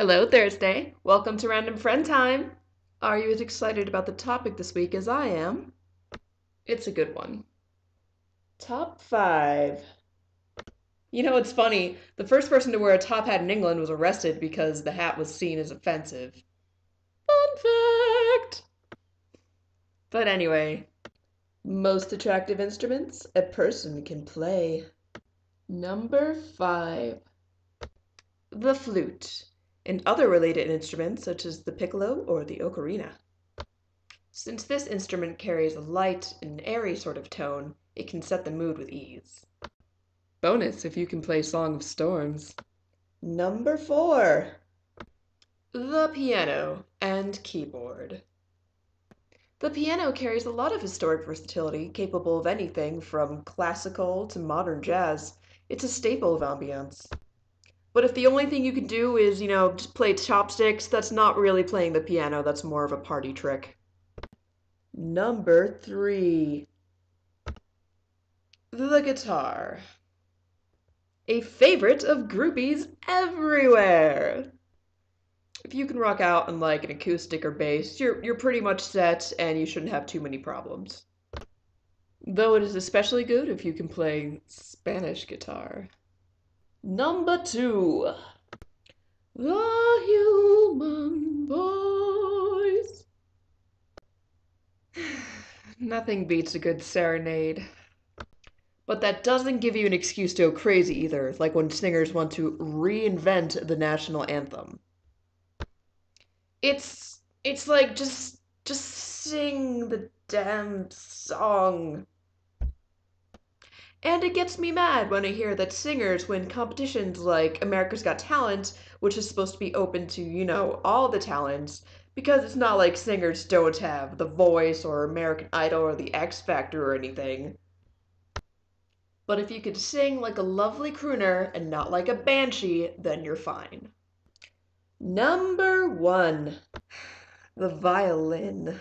Hello, Thursday. Welcome to Random Friend Time. Are you as excited about the topic this week as I am? It's a good one. Top five. You know, it's funny. The first person to wear a top hat in England was arrested because the hat was seen as offensive. Fun fact! But anyway, most attractive instruments a person can play. Number five. The flute and other related instruments such as the piccolo or the ocarina. Since this instrument carries a light and airy sort of tone, it can set the mood with ease. Bonus if you can play Song of Storms. Number four. The piano and keyboard. The piano carries a lot of historic versatility, capable of anything from classical to modern jazz. It's a staple of ambience. But if the only thing you can do is, you know, just play chopsticks, that's not really playing the piano, that's more of a party trick. Number three. The guitar. A favorite of groupies everywhere. If you can rock out on like an acoustic or bass, you're you're pretty much set and you shouldn't have too many problems. Though it is especially good if you can play Spanish guitar. Number two. The human voice. Nothing beats a good serenade. But that doesn't give you an excuse to go crazy either, like when singers want to reinvent the national anthem. It's it's like just just sing the damn song. And it gets me mad when I hear that singers win competitions like America's Got Talent, which is supposed to be open to, you know, all the talents, because it's not like singers don't have The Voice or American Idol or The X Factor or anything. But if you could sing like a lovely crooner and not like a banshee, then you're fine. Number one, the violin.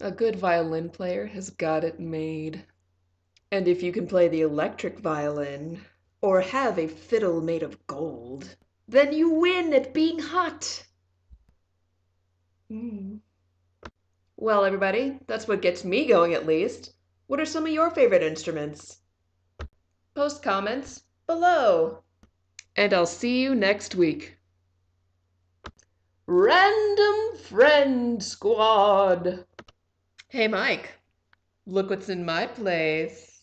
A good violin player has got it made. And if you can play the electric violin, or have a fiddle made of gold, then you win at being hot. Mm. Well, everybody, that's what gets me going at least. What are some of your favorite instruments? Post comments below. And I'll see you next week. Random Friend Squad. Hey, Mike. Look what's in my place.